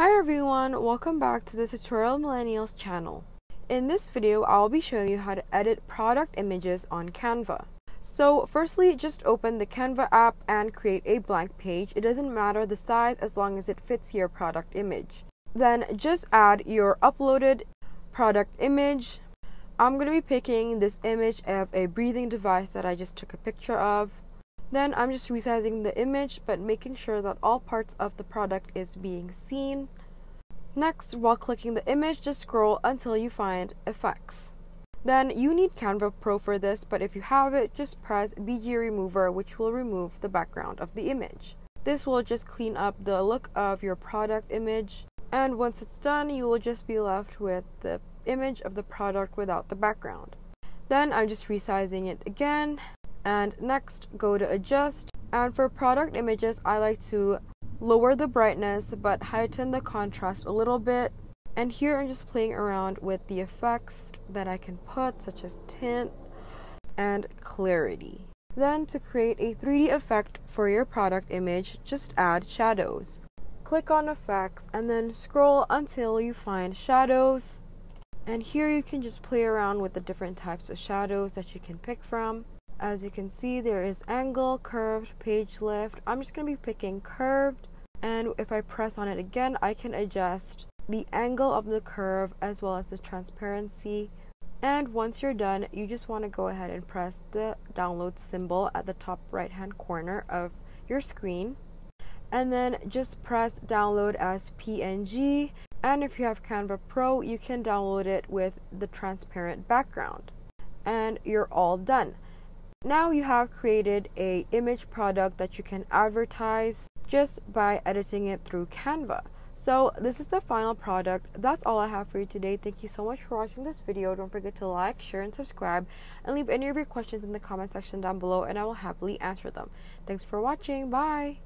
Hi everyone, welcome back to the Tutorial Millennials channel. In this video, I'll be showing you how to edit product images on Canva. So firstly, just open the Canva app and create a blank page. It doesn't matter the size as long as it fits your product image. Then just add your uploaded product image. I'm going to be picking this image of a breathing device that I just took a picture of. Then I'm just resizing the image but making sure that all parts of the product is being seen. Next, while clicking the image, just scroll until you find effects. Then you need Canva Pro for this, but if you have it, just press BG Remover which will remove the background of the image. This will just clean up the look of your product image and once it's done, you will just be left with the image of the product without the background. Then I'm just resizing it again and next go to adjust and for product images I like to lower the brightness but heighten the contrast a little bit and here I'm just playing around with the effects that I can put such as tint and clarity. Then to create a 3D effect for your product image just add shadows. Click on effects and then scroll until you find shadows and here you can just play around with the different types of shadows that you can pick from. As you can see, there is angle, curved, page lift. I'm just going to be picking curved. And if I press on it again, I can adjust the angle of the curve as well as the transparency. And once you're done, you just want to go ahead and press the download symbol at the top right hand corner of your screen. And then just press download as PNG. And if you have Canva Pro, you can download it with the transparent background. And you're all done. Now you have created a image product that you can advertise just by editing it through Canva. So this is the final product. That's all I have for you today. Thank you so much for watching this video. Don't forget to like, share, and subscribe. And leave any of your questions in the comment section down below and I will happily answer them. Thanks for watching. Bye!